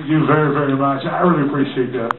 Thank you very, very much. I really appreciate that.